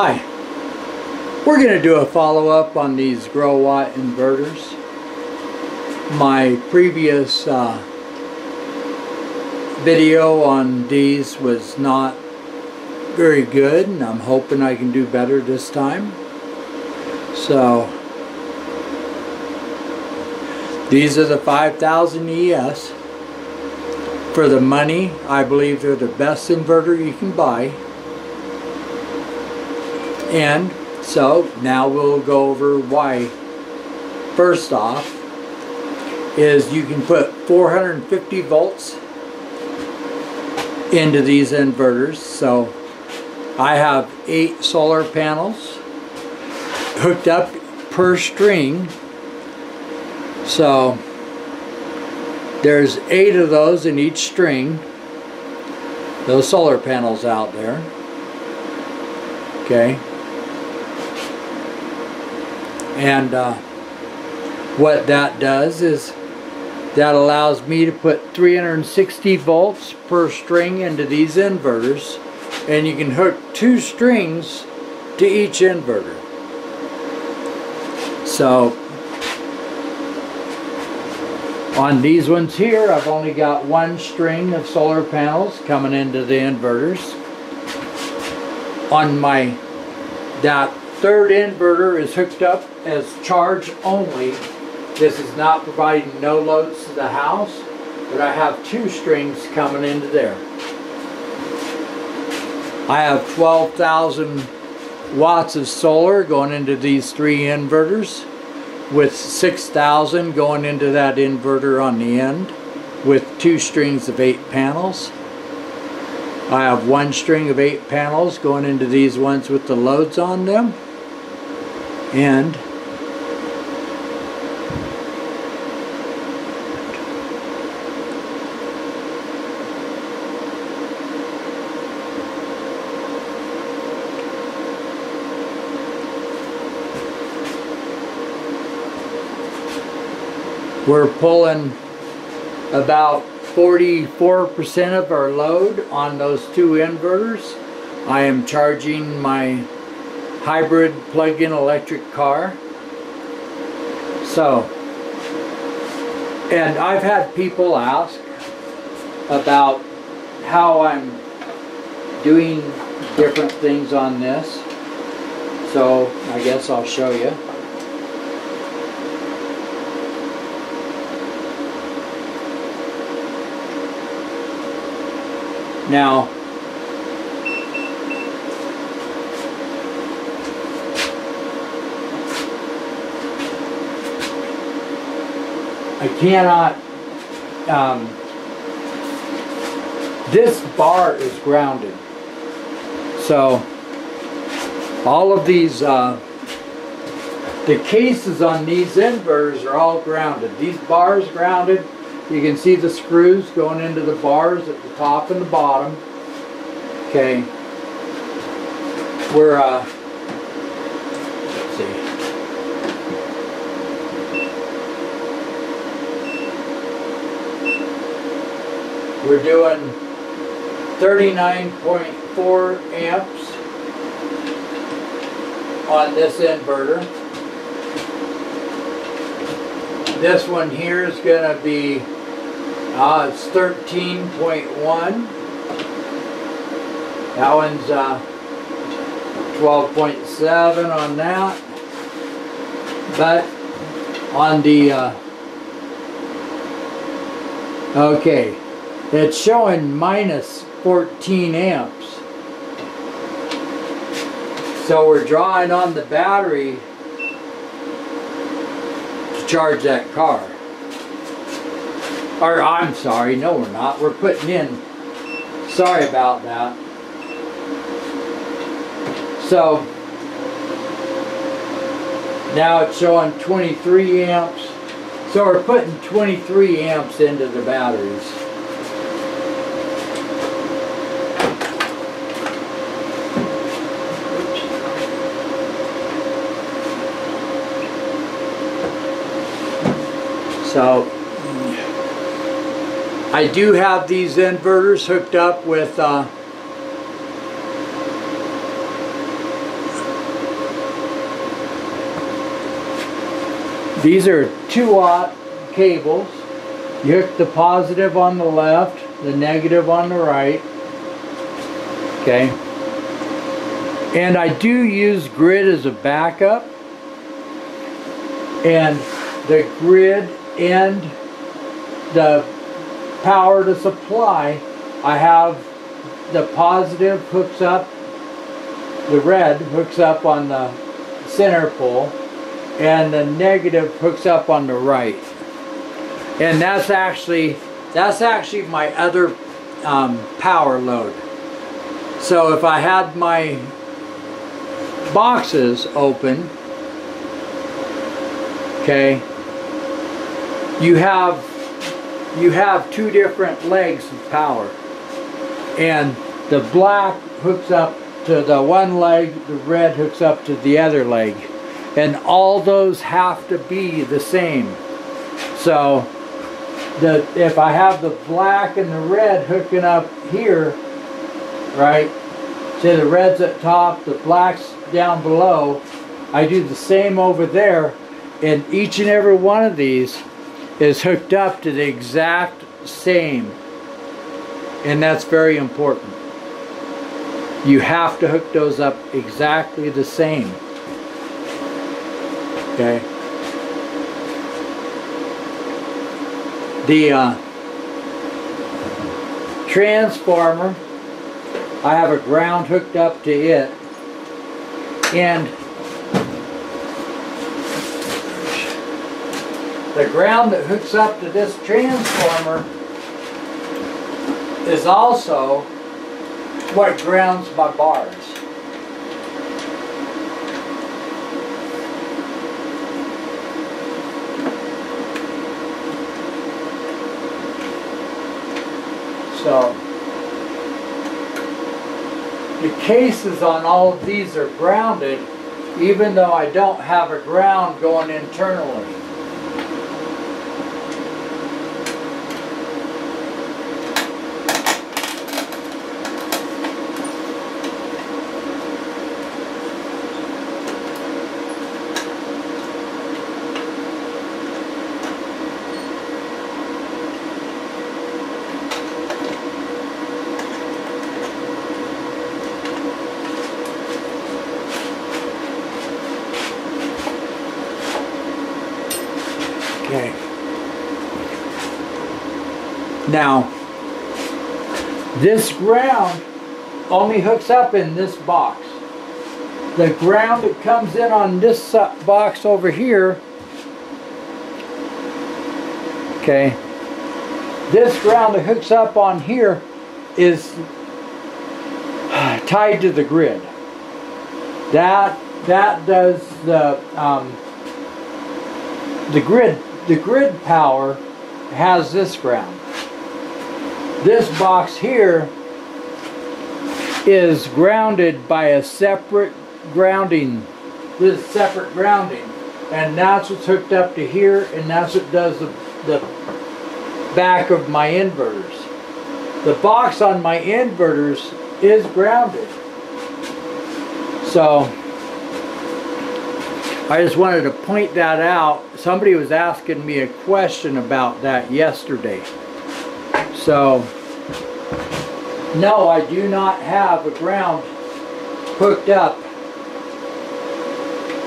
Hi. We're going to do a follow-up on these Growatt inverters. My previous uh, video on these was not very good and I'm hoping I can do better this time. So these are the 5000 ES. For the money, I believe they're the best inverter you can buy. And so now we'll go over why. First off, is you can put 450 volts into these inverters. So I have eight solar panels hooked up per string. So there's eight of those in each string. Those solar panels out there. Okay. And uh, what that does is that allows me to put 360 volts per string into these inverters and you can hook two strings to each inverter. So on these ones here, I've only got one string of solar panels coming into the inverters. On my, that third inverter is hooked up as charge only. This is not providing no loads to the house, but I have two strings coming into there. I have 12,000 watts of solar going into these three inverters with 6,000 going into that inverter on the end with two strings of eight panels. I have one string of eight panels going into these ones with the loads on them. And We're pulling about 44% of our load on those two inverters. I am charging my hybrid plug-in electric car. So, and I've had people ask about how I'm doing different things on this. So, I guess I'll show you. Now, I cannot, um, this bar is grounded. So, all of these, uh, the cases on these inverters are all grounded. These bars grounded, you can see the screws going into the bars at the top and the bottom. Okay. We're, uh, let's see. We're doing 39.4 amps on this inverter. This one here is going to be uh, it's 13.1. That one's uh, 12.7 on that. But on the, uh, okay, it's showing minus 14 amps. So we're drawing on the battery to charge that car. Or I'm sorry, no we're not. We're putting in, sorry about that. So, now it's showing 23 amps. So we're putting 23 amps into the batteries. So I do have these inverters hooked up with uh, these are 2 watt cables. You hook the positive on the left the negative on the right okay? And I do use grid as a backup. And the grid and the power to supply, I have the positive hooks up, the red hooks up on the center pole, and the negative hooks up on the right. And that's actually, that's actually my other um, power load. So if I had my boxes open, okay, you have you have two different legs of power. And the black hooks up to the one leg, the red hooks up to the other leg. And all those have to be the same. So the if I have the black and the red hooking up here, right? Say the red's at top, the black's down below. I do the same over there, and each and every one of these is hooked up to the exact same. And that's very important. You have to hook those up exactly the same. Okay. The uh, transformer, I have a ground hooked up to it. And the ground that hooks up to this transformer is also what grounds my bars. So the cases on all of these are grounded even though I don't have a ground going internally. Okay. Now, this ground only hooks up in this box. The ground that comes in on this box over here, okay, this ground that hooks up on here is tied to the grid. That that does the um, the grid the grid power has this ground. This box here is grounded by a separate grounding, this separate grounding. And that's what's hooked up to here and that's what does the, the back of my inverters. The box on my inverters is grounded. So I just wanted to point that out. Somebody was asking me a question about that yesterday. So, no, I do not have a ground hooked up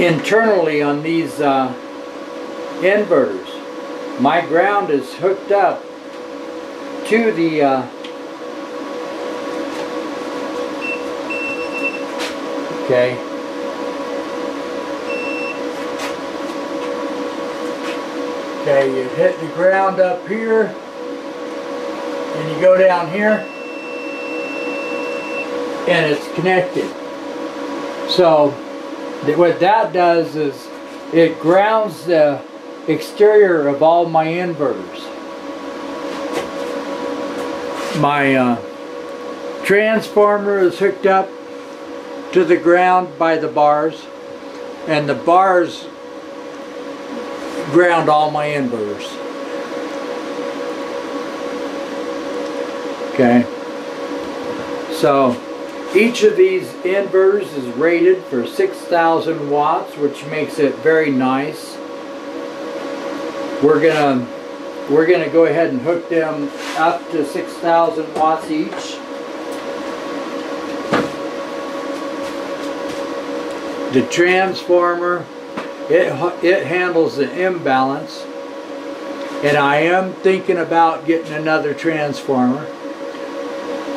internally on these uh, inverters. My ground is hooked up to the uh, okay Okay, you hit the ground up here, and you go down here, and it's connected. So, what that does is it grounds the exterior of all my inverters. My uh, transformer is hooked up to the ground by the bars, and the bars ground all my inverters. Okay. So each of these inverters is rated for 6,000 watts, which makes it very nice. we're gonna we're gonna go ahead and hook them up to 6,000 watts each. The transformer, it, it handles the imbalance. And I am thinking about getting another transformer.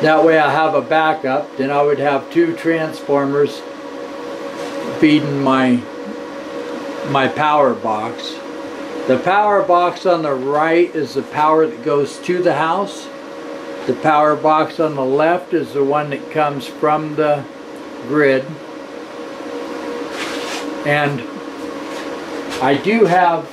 That way I have a backup. Then I would have two transformers feeding my my power box. The power box on the right is the power that goes to the house. The power box on the left is the one that comes from the grid. And I do have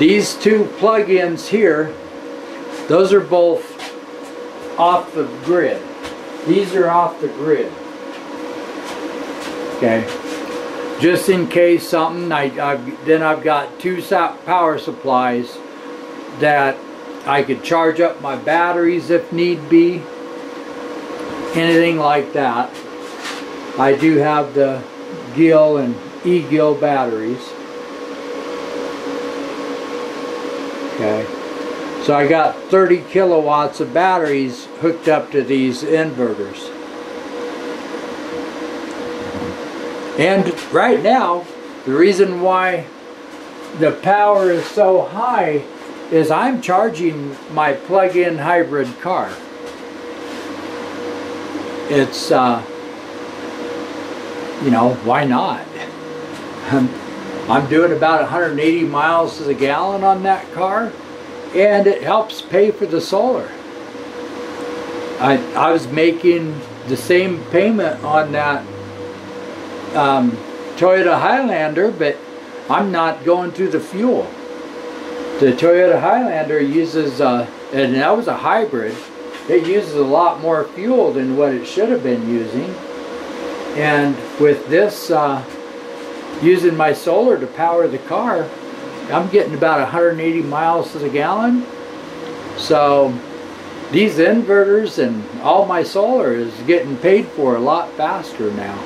these two plug-ins here. Those are both off the grid. These are off the grid. Okay. Just in case something, I, I've, then I've got two power supplies that I could charge up my batteries if need be. Anything like that. I do have the Gill and E-Gill batteries. Okay. So I got 30 kilowatts of batteries hooked up to these inverters. And right now, the reason why the power is so high is I'm charging my plug-in hybrid car. It's, uh, you know, why not? I'm doing about 180 miles to the gallon on that car and it helps pay for the solar. I, I was making the same payment on that um, Toyota Highlander, but I'm not going through the fuel. The Toyota Highlander uses, uh, and that was a hybrid, it uses a lot more fuel than what it should have been using. And with this, uh, using my solar to power the car, I'm getting about 180 miles to the gallon. So these inverters and all my solar is getting paid for a lot faster now.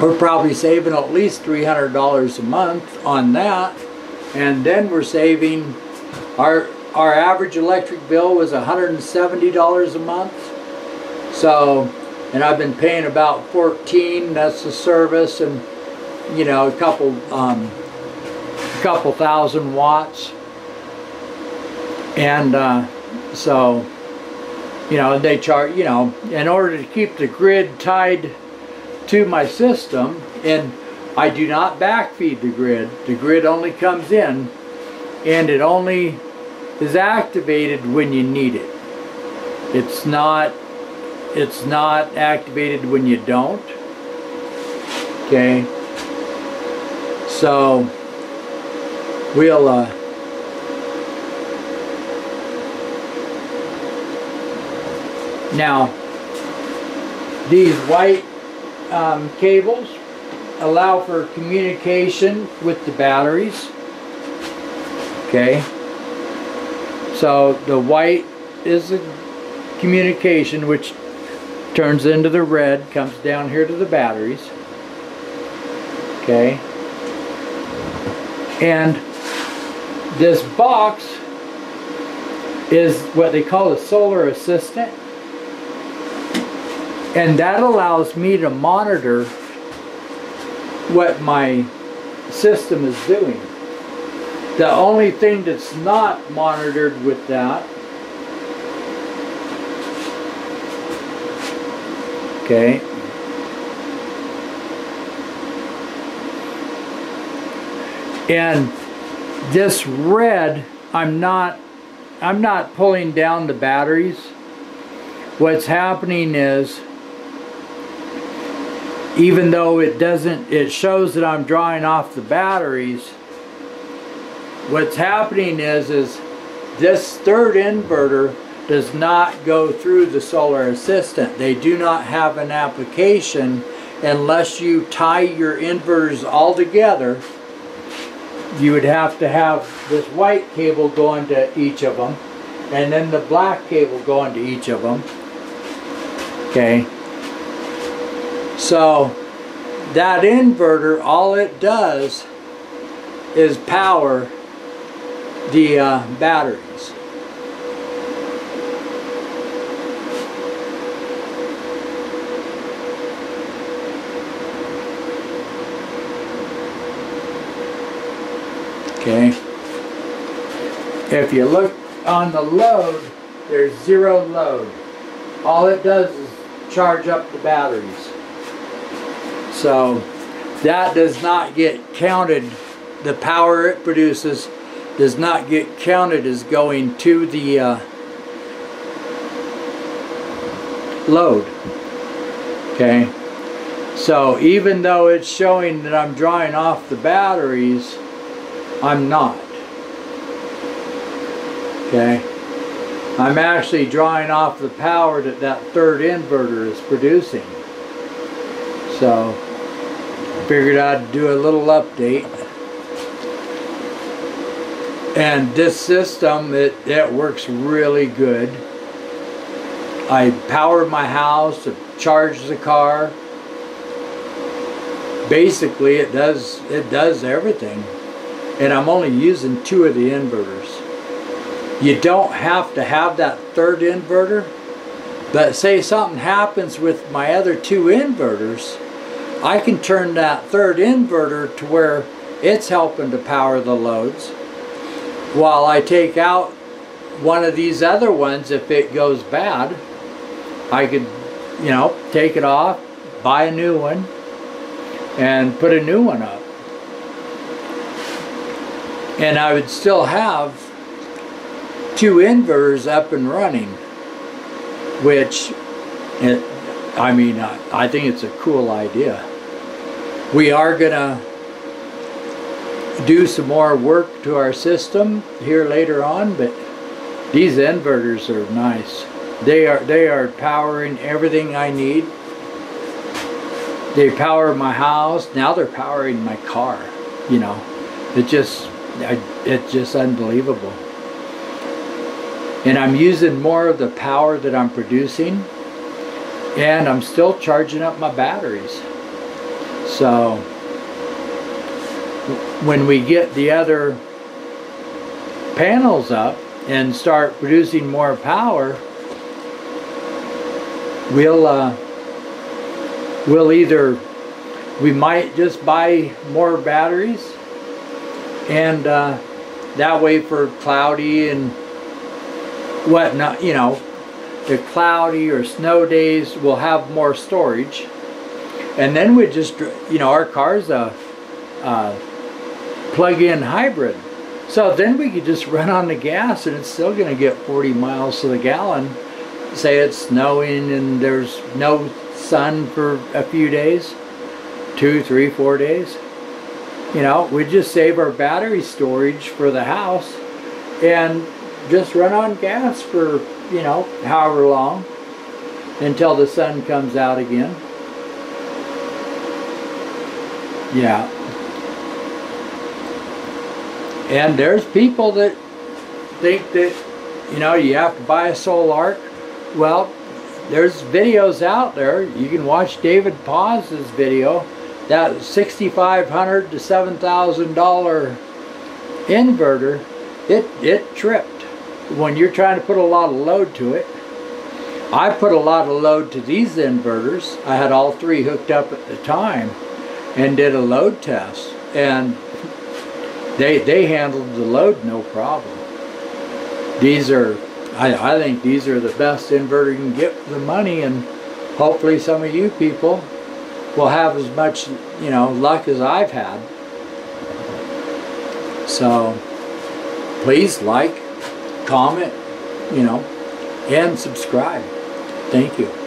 We're probably saving at least $300 a month on that. And then we're saving, our, our average electric bill was $170 a month. So, and I've been paying about 14, that's the service, and you know, a couple um, couple thousand watts. And uh, so, you know, they charge, you know, in order to keep the grid tied to my system, and I do not backfeed the grid. The grid only comes in, and it only is activated when you need it. It's not, it's not activated when you don't. Okay. So, we'll uh, now these white um, cables allow for communication with the batteries okay so the white is the communication which turns into the red comes down here to the batteries okay and this box is what they call a solar assistant. And that allows me to monitor what my system is doing. The only thing that's not monitored with that okay. And this red I'm not I'm not pulling down the batteries. What's happening is even though it doesn't it shows that I'm drawing off the batteries what's happening is is this third inverter does not go through the solar assistant. They do not have an application unless you tie your inverters all together. You would have to have this white cable going to each of them and then the black cable going to each of them okay? So that inverter, all it does is power the uh, batteries. Okay. If you look on the load, there's zero load. All it does is charge up the batteries. So that does not get counted. The power it produces does not get counted as going to the uh, load. Okay. So even though it's showing that I'm drawing off the batteries, I'm not. Okay. I'm actually drawing off the power that that third inverter is producing. So, I figured I'd do a little update. And this system, it, it works really good. I power my house, it charges the car. Basically, it does it does everything. And I'm only using two of the inverters. You don't have to have that third inverter, but say something happens with my other two inverters, I can turn that third inverter to where it's helping to power the loads while I take out one of these other ones if it goes bad. I could, you know, take it off, buy a new one, and put a new one up. And I would still have two inverters up and running, which, it, I mean, I, I think it's a cool idea. We are going to do some more work to our system here later on, but these inverters are nice. They are they are powering everything I need. They power my house. Now they're powering my car. You know, it just I, it's just unbelievable. And I'm using more of the power that I'm producing and I'm still charging up my batteries. So when we get the other panels up and start producing more power we'll uh, we'll either we might just buy more batteries and uh, that way for cloudy and whatnot, you know, the cloudy or snow days, we'll have more storage. And then we just, you know, our car's a, a plug-in hybrid. So then we could just run on the gas and it's still going to get 40 miles to the gallon. Say it's snowing and there's no sun for a few days, two, three, four days. You know, we just save our battery storage for the house and just run on gas for, you know, however long until the sun comes out again. Yeah. And there's people that think that, you know, you have to buy a Sol-Ark. Well, there's videos out there. You can watch David Poz's video. That 6,500 to $7,000 inverter, it, it tripped when you're trying to put a lot of load to it, I put a lot of load to these inverters. I had all three hooked up at the time and did a load test. And they, they handled the load no problem. These are, I, I think these are the best inverter you can get for the money and hopefully some of you people will have as much, you know, luck as I've had. So, please like, comment, you know, and subscribe. Thank you.